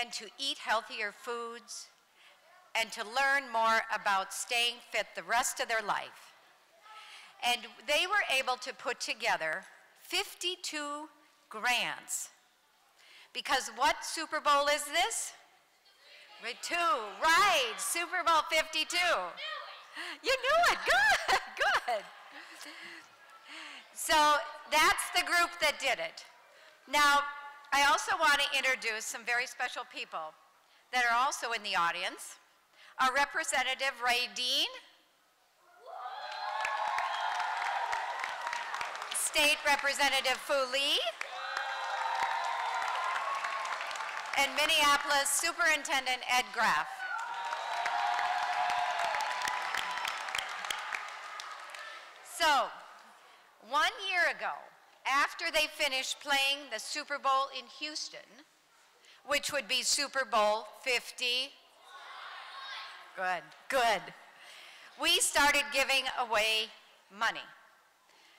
and to eat healthier foods and to learn more about staying fit the rest of their life. And they were able to put together 52 grants. Because what Super Bowl is this? Right, two, right, Super Bowl 52. You knew it, good, good. So that's the group that did it. Now, I also want to introduce some very special people that are also in the audience. Our representative, Ray Dehn. State Representative Fue Lee. And Minneapolis Superintendent Ed Graff. So, one year ago, after they finished playing the Super Bowl in Houston, which would be Super Bowl 50. Good, good. We started giving away money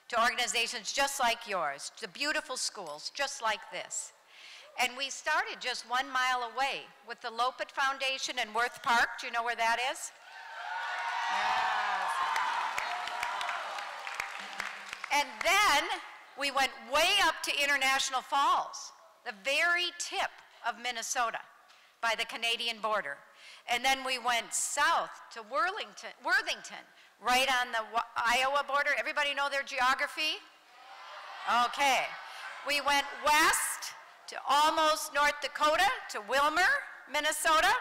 to organizations just like yours, to beautiful schools just like this. And we started just one mile away with the Loppet Foundation in Wirth Park. Do you know where that is? Yes. And then we went way up to International Falls, the very tip of Minnesota by the Canadian border. And then we went south to Worthington, Worthington right on the Iowa border. Everybody know their geography? Okay. We went west to almost North Dakota, to Willmar, Minnesota,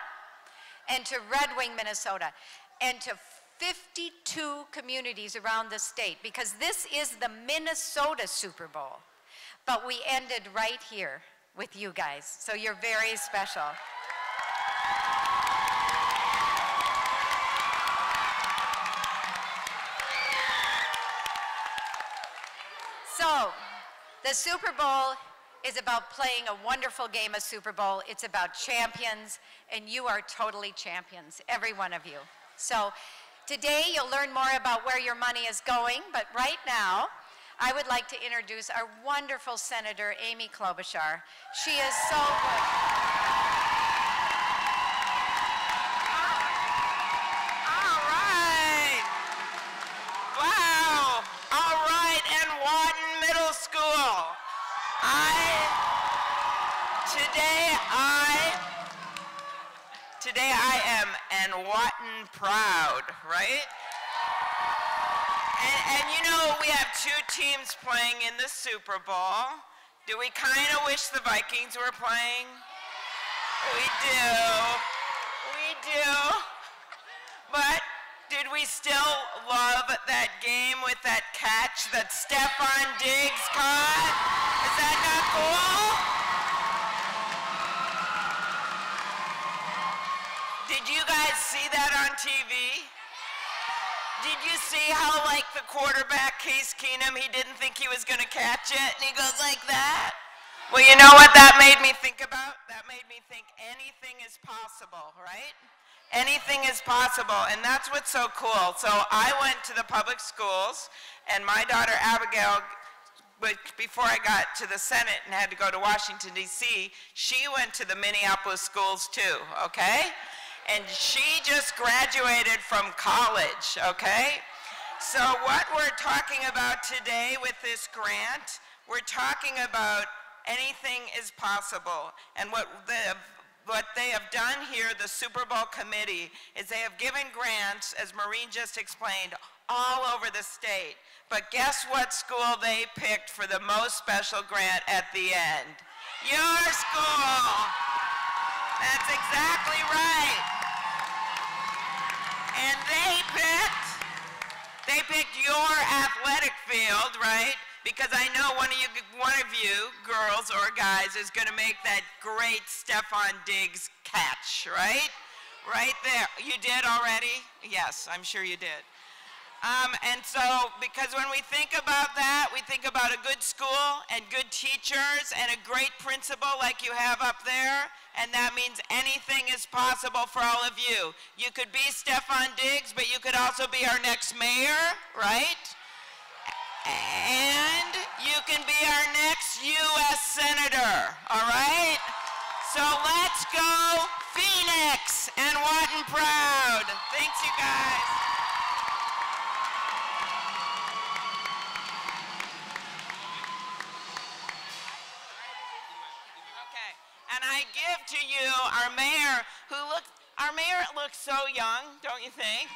and to Red Wing, Minnesota, and to 52 communities around the state because this is the Minnesota Super Bowl. But we ended right here with you guys, so you're very special. So, the Super Bowl is about playing a wonderful game of Super Bowl. It's about champions, and you are totally champions, every one of you. So, Today, you'll learn more about where your money is going, but right now, I would like to introduce our wonderful Senator, Amy Klobuchar. She is so good. All right. Wow. All right, and Middle School. I, today I, today I am and Wharton proud, right? And, and you know, we have two teams playing in the Super Bowl. Do we kind of wish the Vikings were playing? We do. We do. But did we still love that game with that catch that Stefon Diggs caught? Is that not cool? Did you guys see that on TV? Did you see how, like, the quarterback, Case Keenum, he didn't think he was going to catch it, and he goes like that? Well, you know what that made me think about? That made me think anything is possible, right? Anything is possible, and that's what's so cool. So I went to the public schools, and my daughter Abigail but before I got to the Senate and had to go to Washington, D.C., she went to the Minneapolis schools too, okay? And she just graduated from college, okay? So what we're talking about today with this grant, we're talking about anything is possible. And what they have, what they have done here, the Super Bowl committee, is they have given grants, as Maureen just explained, all over the state. But guess what school they picked for the most special grant at the end? Your school. That's exactly right. And they picked, they picked your athletic field, right? Because I know one of you, one of you, girls or guys, is going to make that great Stefon Diggs catch, right? Right there. You did already? Yes, I'm sure you did. Um, and so, because when we think about that, we think about a good school and good teachers and a great principal like you have up there, and that means anything is possible for all of you. You could be Stefon Diggs, but you could also be our next mayor, right? And you can be our next U.S. Senator, all right? So let's go Phoenix and Watton Proud. Thanks, you guys. To you our mayor, who looks, our mayor looks so young, don't you think?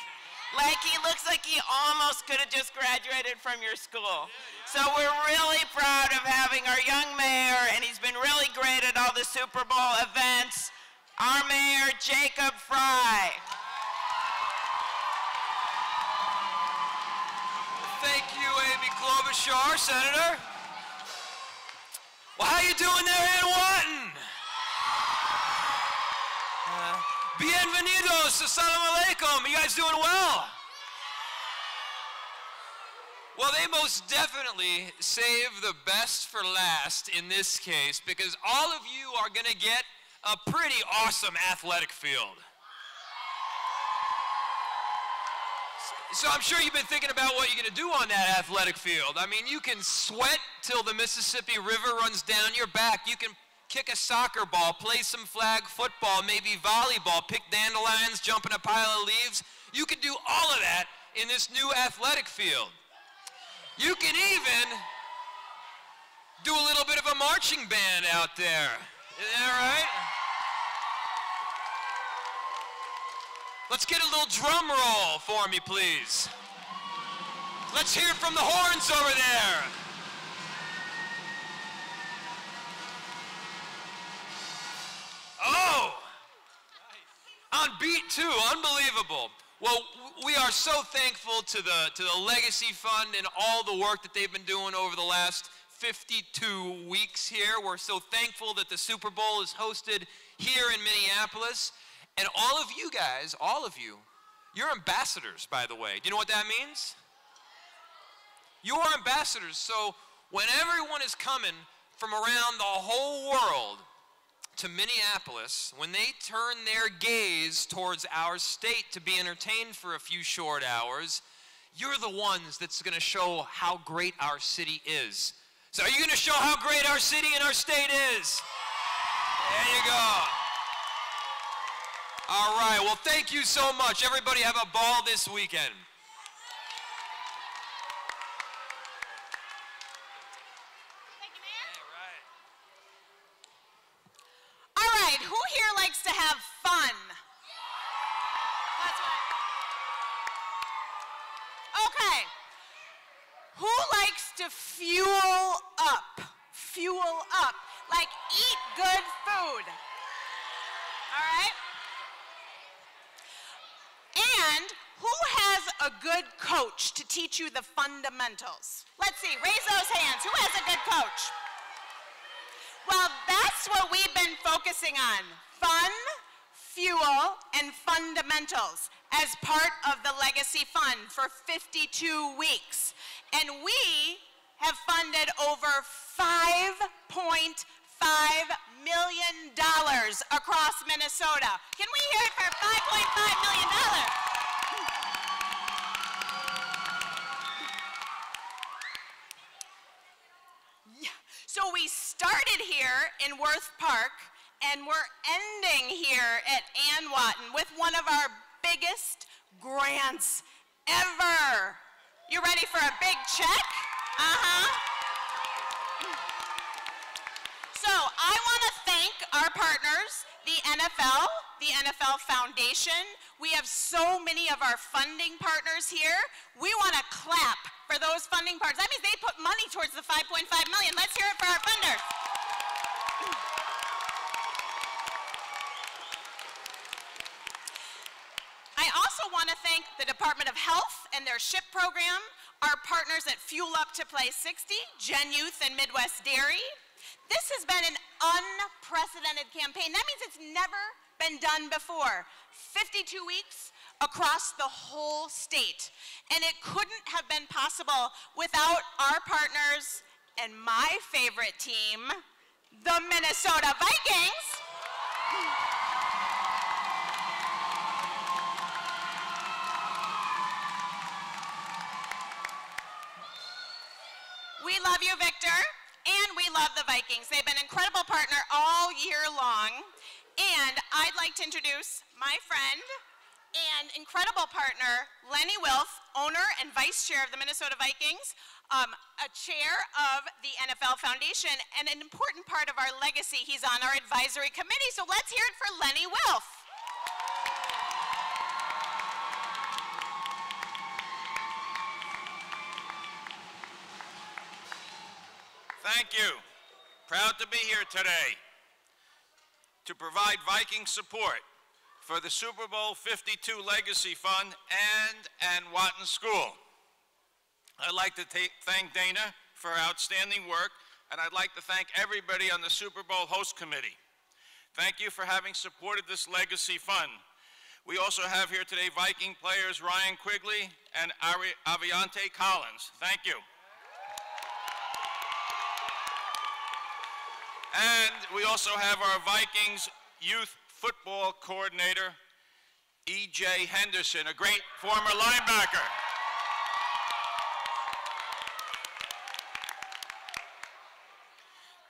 Like he looks like he almost could have just graduated from your school. So we're really proud of having our young mayor, and he's been really great at all the Super Bowl events. Our mayor, Jacob Fry. Thank you, Amy Klobuchar, Senator. Well, how you doing there in Watton? Bienvenidos, assalamu alaikum. You guys doing well? Well, they most definitely save the best for last in this case because all of you are going to get a pretty awesome athletic field. So I'm sure you've been thinking about what you're going to do on that athletic field. I mean, you can sweat till the Mississippi River runs down your back. You can kick a soccer ball, play some flag football, maybe volleyball, pick dandelions, jump in a pile of leaves. You can do all of that in this new athletic field. You can even do a little bit of a marching band out there. Isn't that right? Let's get a little drum roll for me, please. Let's hear from the horns over there. Too, unbelievable. Well, we are so thankful to the, to the Legacy Fund and all the work that they've been doing over the last 52 weeks here. We're so thankful that the Super Bowl is hosted here in Minneapolis. And all of you guys, all of you, you're ambassadors, by the way. Do you know what that means? You are ambassadors. So when everyone is coming from around the whole world to Minneapolis, when they turn their gaze towards our state to be entertained for a few short hours, you're the ones that's going to show how great our city is. So are you going to show how great our city and our state is? There you go. All right, well, thank you so much. Everybody have a ball this weekend. All right, who here likes to have fun? That's what. Okay. Who likes to fuel up? Fuel up. Like eat good food. All right? And who has a good coach to teach you the fundamentals? Let's see, raise those hands. Who has a good coach? Well, that's what we've been focusing on fun, fuel, and fundamentals as part of the Legacy Fund for 52 weeks. And we have funded over $5.5 million across Minnesota. Can we hear it for $5.5 million? So we started here in Wirth Park and we're ending here at Anwatin with one of our biggest grants ever. You ready for a big check? Uh-huh. Partners, the NFL, the NFL Foundation. We have so many of our funding partners here. We want to clap for those funding partners. That means they put money towards the 5.5 million. Let's hear it for our funders. I also want to thank the Department of Health and their SHIP program, our partners at Fuel Up to Play 60, GENYOUth and Midwest Dairy. This has been an unprecedented campaign. That means it's never been done before. 52 weeks across the whole state. And it couldn't have been possible without our partners and my favorite team, the Minnesota Vikings. We love you, Viktor. And we love the Vikings. They've been an incredible partner all year long. And I'd like to introduce my friend and incredible partner, Lenny Wilf, owner and vice chair of the Minnesota Vikings, um, a chair of the NFL Foundation, and an important part of our legacy. He's on our advisory committee. So let's hear it for Lenny Wilf. Thank you. Proud to be here today to provide Viking support for the Super Bowl 52 Legacy Fund and Anwatin School. I'd like to thank Dana for outstanding work, and I'd like to thank everybody on the Super Bowl host committee. Thank you for having supported this legacy fund. We also have here today Viking players Ryan Quigley and Ari Aviante Collins. Thank you. And we also have our Vikings youth football coordinator, E.J. Henderson, a great former linebacker.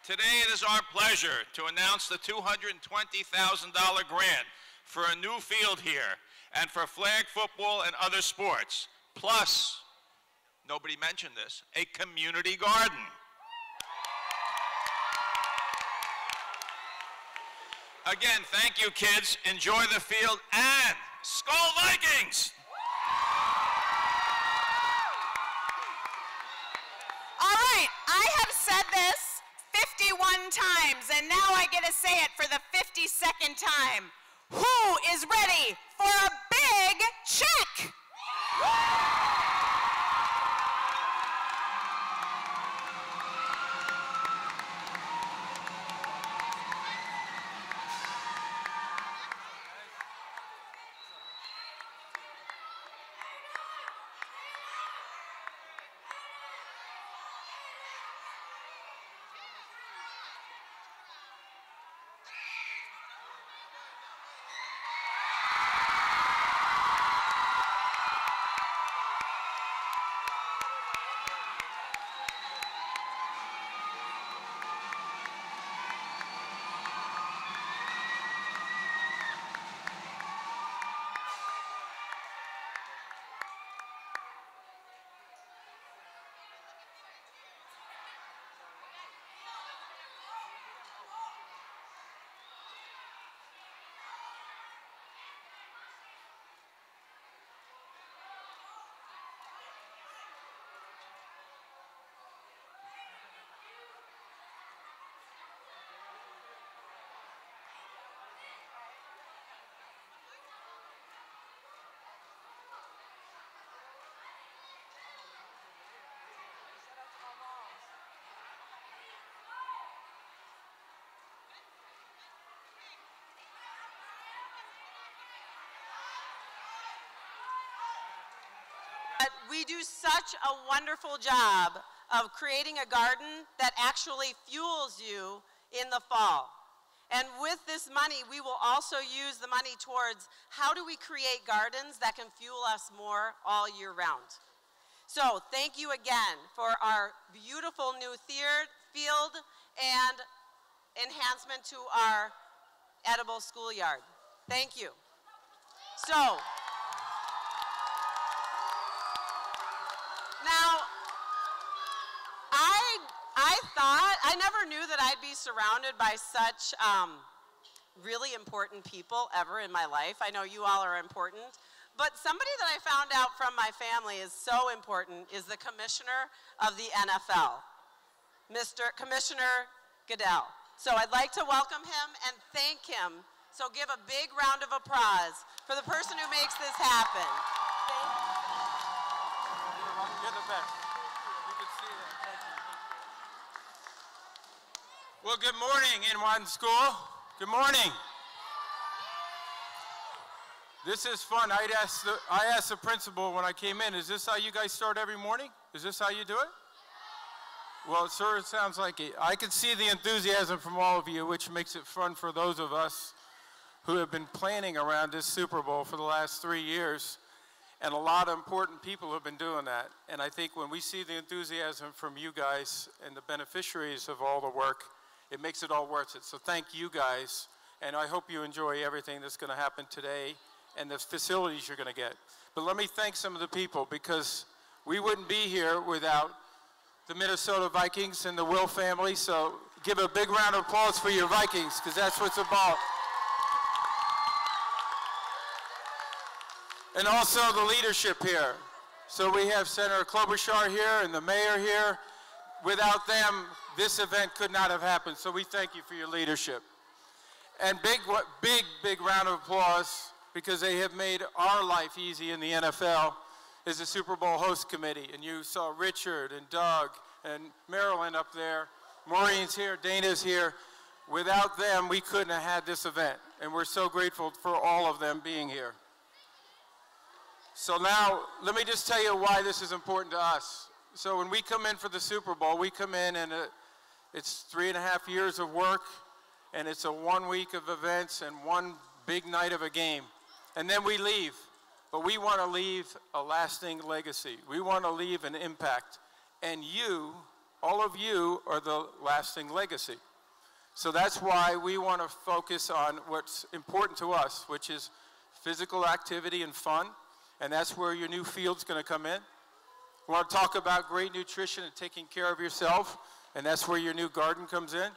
Today it is our pleasure to announce the $220,000 grant for a new field here and for flag football and other sports. Plus, nobody mentioned this, a community garden. Again, thank you, kids. Enjoy the field and Skol Vikings! All right, I have said this 51 times, and now I get to say it for the 52nd time. Who is ready for a big check? We do such a wonderful job of creating a garden that actually fuels you in the fall. And with this money, we will also use the money towards how do we create gardens that can fuel us more all year round. So thank you again for our beautiful new field and enhancement to our edible schoolyard. Thank you. So, Now, I, I thought, I never knew that I'd be surrounded by such um, really important people ever in my life. I know you all are important. But somebody that I found out from my family is so important is the commissioner of the NFL, Mr. Commissioner Goodell. So I'd like to welcome him and thank him. So give a big round of applause for the person who makes this happen. You're the best. You can see that. Thank you. Well, good morning, N1 School. Good morning. This is fun. I asked, the, I asked the principal when I came in, is this how you guys start every morning? Is this how you do it? Well, sir, it sounds like it. I can see the enthusiasm from all of you, which makes it fun for those of us who have been planning around this Super Bowl for the last three years. And a lot of important people have been doing that. And I think when we see the enthusiasm from you guys and the beneficiaries of all the work, it makes it all worth it. So thank you guys. And I hope you enjoy everything that's going to happen today and the facilities you're going to get. But let me thank some of the people because we wouldn't be here without the Minnesota Vikings and the Wilf family. So give a big round of applause for your Vikings because that's what it's about. And also the leadership here. So we have Senator Klobuchar here and the mayor here. Without them, this event could not have happened. So we thank you for your leadership. And big, big, big round of applause because they have made our life easy in the NFL is the Super Bowl host committee. And you saw Richard and Doug and Marilyn up there. Maureen's here, Dana's here. Without them, we couldn't have had this event. And we're so grateful for all of them being here. So now, let me just tell you why this is important to us. So when we come in for the Super Bowl, we come in and uh, it's three and a half years of work, and it's a one week of events and one big night of a game. And then we leave. But we want to leave a lasting legacy. We want to leave an impact. And you, all of you, are the lasting legacy. So that's why we want to focus on what's important to us, which is physical activity and fun and that's where your new field's going to come in. We want to talk about great nutrition and taking care of yourself, and that's where your new garden comes in.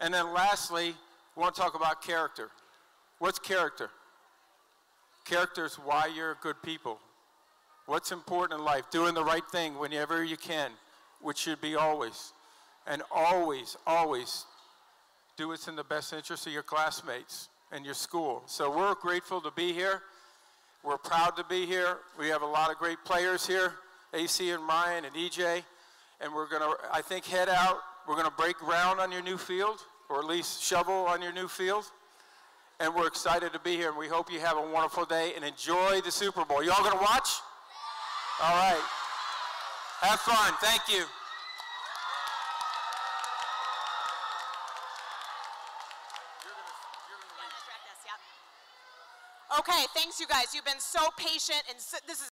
And then lastly, we want to talk about character. What's character? Character is why you're good people. What's important in life? Doing the right thing whenever you can, which should be always. And always, always do what's in the best interest of your classmates and your school. So we're grateful to be here. We're proud to be here. We have a lot of great players here, AC and Ryan and EJ. And we're going to, I think, head out. We're going to break ground on your new field, or at least shovel on your new field. And we're excited to be here, and we hope you have a wonderful day and enjoy the Super Bowl. Y'all going to watch? All right. Have fun. Thank you. Okay, thanks you guys. You've been so patient and so, this is